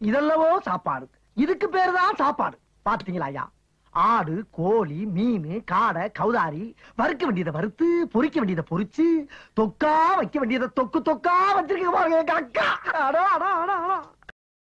இதெல்லவோ சாப்பாடு. இதுக்கு பேரு தான் சாப்பாடு. பாத்தீங்களா ஐயா? ஆடு கோழி மீன் காடை கௌதாரி வறுக்க வேண்டியதை வறுத்து பொறிக்க வேண்டியதை பொறிச்சு தொக்கா வைக்க வேண்டியதை தொக்கு தொக்கா வச்சிருக்க பாருங்க அக்கா.